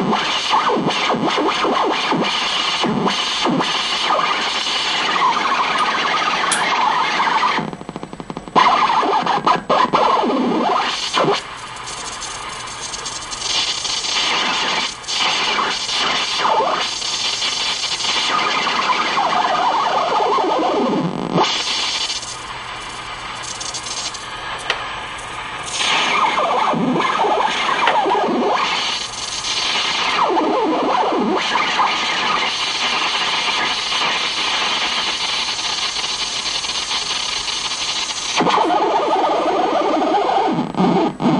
you Uh-uh.